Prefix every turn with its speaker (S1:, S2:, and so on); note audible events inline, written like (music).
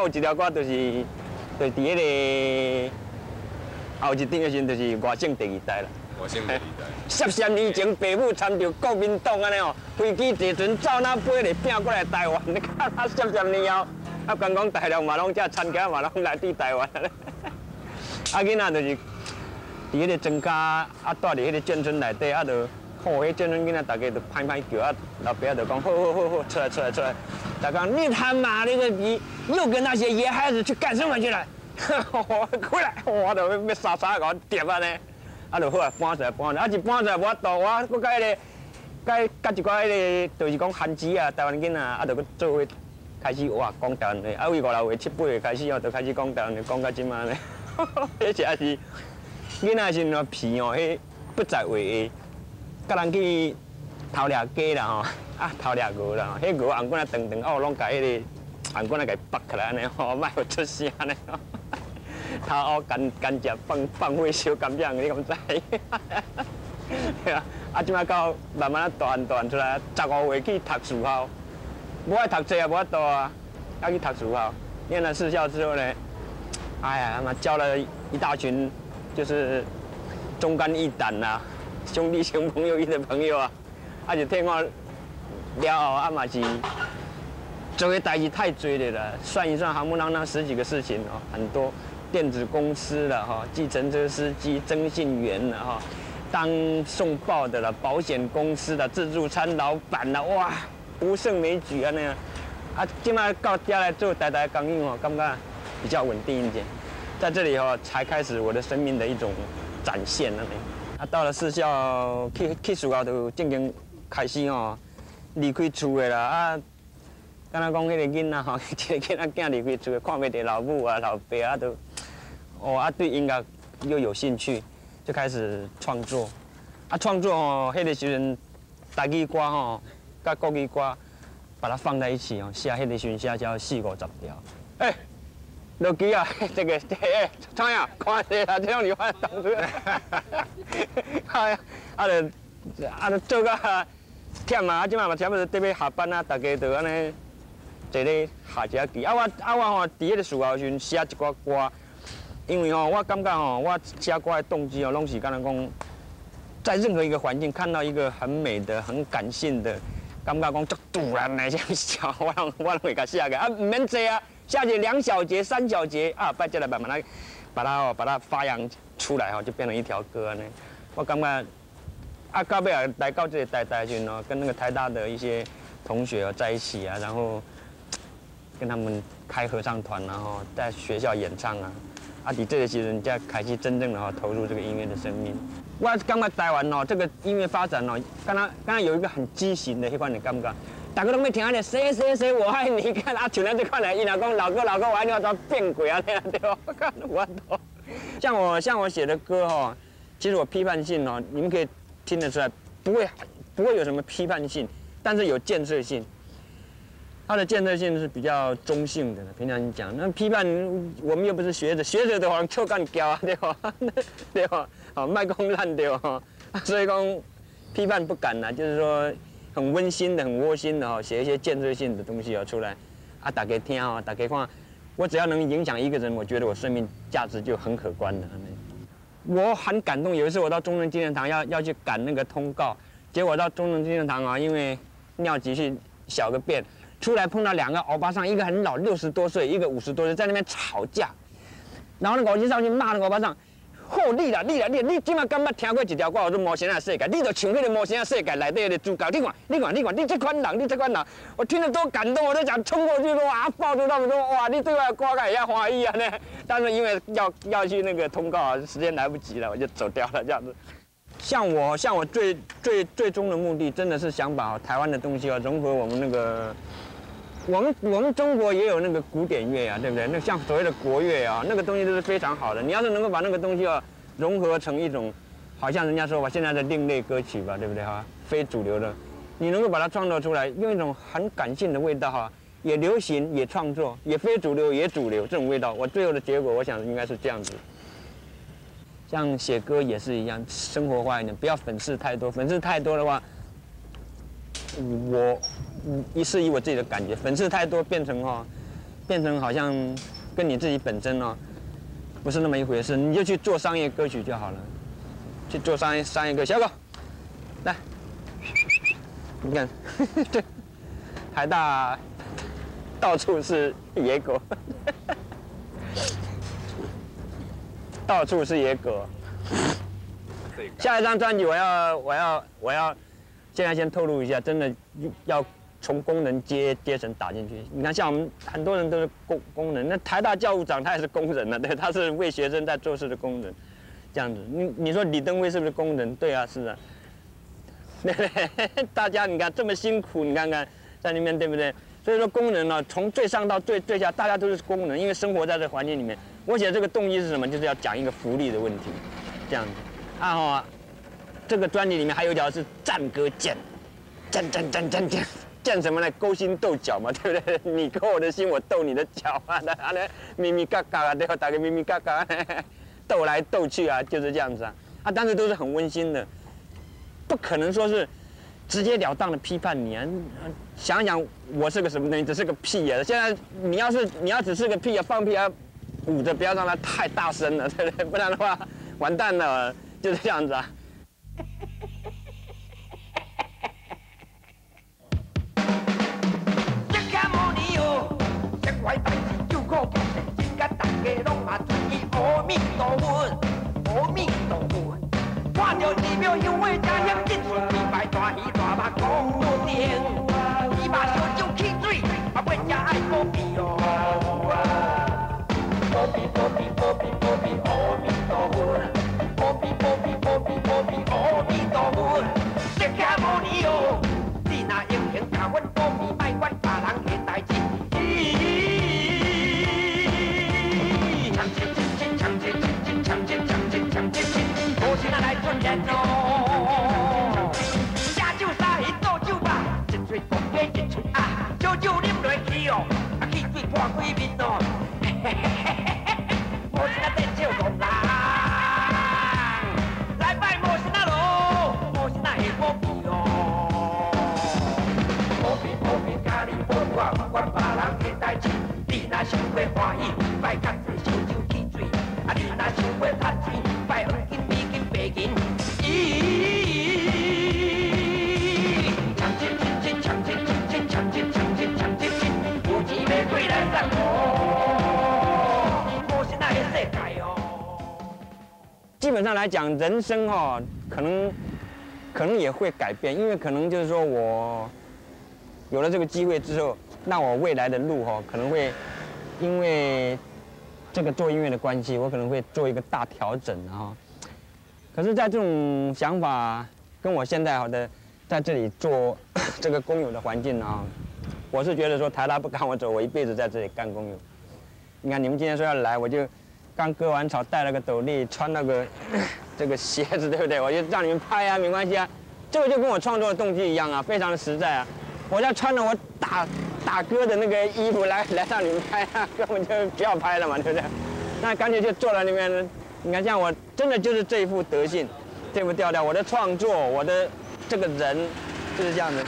S1: 有一条歌就是，就伫迄个后一顶的时，就是外省第二代啦。
S2: 外省第二代。
S1: 十三年前，父母参着国民党安尼哦，飞机坐船走那飞咧，拼过来台湾。你看，啊，十三年后，啊，观光大陆嘛拢只参加嘛拢来伫台湾咧。(laughs) 啊，囡仔就是伫迄个庄家啊，住伫迄个眷村内底啊，就。好，迄阵囡仔大家都拍拍叫啊，老爸就讲好好好好，出来出来出来。他讲你他妈的个逼又跟那些野孩子去干什么去了？过来，我就要杀杀个点啊呢。啊，就好啊，搬出来搬出来，啊，一搬出来我倒我我甲迄个，甲甲一寡迄个，就是讲汉子啊，台湾囡仔啊，就去。做伙开始哇讲台湾的，啊，为五六岁七八岁开始哦，就开始讲台湾的，讲到即嘛呢。迄是也是囡仔是那皮哦，迄不在话下。甲人去偷掠鸡啦吼，(laughs) 啊偷掠鹅啦，迄鹅红棍啊长长，哦，拢甲迄个红棍啊甲伊拔起来安尼吼，(laughs) 莫有出声安尼吼。(laughs) 偷哦干干食放放火烧干酱，你敢知？啊，啊，即摆到慢慢啊大大出来，十五岁去读书校，无爱读册也无法度啊，要去读书校，念了四校之后呢，哎呀，他妈交了一大群，就是忠肝义胆呐。兄弟兄朋友一的朋友啊，啊就听我了后啊嘛是做的代志太多了，算一算，行不啷当十几个事情哦，很多电子公司了哈，计程车司机、征信员了哈，当送报的了，保险公司的自助餐老板了，哇，不胜枚举啊那样，啊，今麦到家来做代代刚硬哦，感觉比较稳定一点，在这里哦才开始我的生命的一种展现了呢。啊，到了四校去去学校就正经开始哦，离开厝的啦啊，敢若讲迄个囡仔吼，(laughs) 一个囡仔囝离开厝的，看袂着老母啊、老爸啊都，哦啊对音乐又有兴趣，就开始创作。啊，创作哦，迄个时阵台语歌吼，甲国语歌把它放在一起哦，写迄个时阵写叫四五十条。哎。落机 (laughs) 啊！这个这个，怎样？看这啊，这样你发动出来，哎呀，啊，就啊，就做个忝啊！啊，即嘛嘛差不多准备下班啊，大家就安尼坐咧下一下棋。啊，我啊我吼，伫迄个时阵写一寡歌，因为吼，我感觉吼，我写歌的动机哦，拢是敢若讲，在任何一个环境看到一个很美的、很感性的，感觉讲足突然的这样写，我拢我拢会甲写个啊，唔免坐啊。下节两小节、三小节啊，拜接来把把它、把它哦，把它发扬出来哈，就变成一条歌呢。我感觉啊，高贝尔来到这里待待去呢，跟那个台大的一些同学在一起啊，然后跟他们开合唱团，然后在学校演唱啊。啊，你这个时阵才开始真正的哈投入这个音乐的生命。我刚刚待完哦，这个音乐发展哦，刚刚刚刚有一个很畸形的一款，你感觉？大家拢要听安尼，谁谁谁我爱你，看啊，像咱这款来，伊老公老哥老哥我爱你，我怎变鬼啊？对啊，对吧？(laughs) 看我多，像我像我写的歌哈，其实我批判性哦，你们可以听得出来，不会不会有什么批判性，但是有建设性。它的建设性是比较中性的，平常你讲，那批判我们又不是学者，学者的话臭干胶啊，对吧？(laughs) 对吧？好，卖公烂掉哈，所以讲批判不敢呐，就是说。很温馨的、很窝心的哦，写一些建设性的东西哦出来，啊，大家听啊，大家看，我只要能影响一个人，我觉得我生命价值就很可观了。我很感动，有一次我到中正纪念堂要要去赶那个通告，结果到中正纪念堂啊，因为尿急去小个便，出来碰到两个欧巴桑，一个很老六十多岁，一个五十多岁，在那边吵架，然后那个我就上去骂那个欧巴桑。好，你啦，你啦，你你今麦敢捌听过一条歌叫做《魔仙的世界》？你就唱那个《魔仙的世界》内底的主角，你看，你看，你看，你这款人，你这款人，我听得多感动，我都想冲过去说啊，抱住他们说哇，你这个歌也要欢喜啊呢。但是因为要要去那个通告，时间来不及了，我就走掉了这样子。像我，像我最最最终的目的，真的是想把台湾的东西啊融合我们那个。我们我们中国也有那个古典乐啊，对不对？那像所谓的国乐啊，那个东西都是非常好的。你要是能够把那个东西啊融合成一种，好像人家说吧，现在的另类歌曲吧，对不对哈？非主流的，你能够把它创造出来，用一种很感性的味道哈，也流行也创作，也非主流也主流这种味道，我最后的结果，我想应该是这样子。像写歌也是一样，生活化一点，不要粉饰太多，粉饰太多的话。我，一是以我自己的感觉，粉饰太多变成哈，变成好像跟你自己本身哦，不是那么一回事。你就去做商业歌曲就好了，去做商业商业歌。小狗，来，你看，(laughs) 对海大到处是野狗，到处是野狗。下一张专辑我要我要我要，现在先透露一下，真的要从工人阶阶层打进去。你看，像我们很多人都是工工人，那台大教务长他也是工人呢，对，他是为学生在做事的工人，这样子。你你说李登辉是不是工人？对啊，是啊。对？(laughs) 大家你看这么辛苦，你看看在那边对不对？所以说工人呢，从最上到最最下，大家都是工人，因为生活在这环境里面。我写这个动机是什么？就是要讲一个福利的问题，这样子。啊哈，这个专辑里面还有一条是战歌剑，战战战战见，什么呢？勾心斗角嘛，(laughs) 对不对？你勾我的心，我斗你的脚啊，那那咪咪嘎嘎啊，对吧？打个咪咪嘎嘎，(laughs) 斗来斗去啊，就是这样子啊。啊，但是都是很温馨的。不可能说是直截了当的批判你啊！想想我是个什么东西，只是个屁呀！现在你要是你要只是个屁啊，放屁啊，捂着不要让它太大声了，对不对？不然的话完蛋了，就是这样子啊。看着寺庙香火正香，一寸米拜大鱼大肉讲无定，伊把烧酒汽水，啊，尾只爱保庇哦。哦，本上来讲，人生哈，可能可能也会改变，因为可能就是说我有了这个机会之后，那我未来的路哈，可能会因为这个做音乐的关系，我可能会做一个大调整啊。可是，在这种想法跟我现在好的在这里做 (coughs) 这个工友的环境啊，我是觉得说台大不赶我走，我一辈子在这里干工友。你看，你们今天说要来，我就。刚割完草，戴了个斗笠，穿那个 (coughs) 这个鞋子，对不对？我就让你们拍啊，没关系啊。这个就跟我创作的动机一样啊，非常的实在啊。我要穿着我打打歌的那个衣服来来让你们拍啊，根本就不要拍了嘛，对不对？那干脆就坐在那边。你看，像我真的就是这一副德性，这副调调。我的创作，我的这个人就是这样子。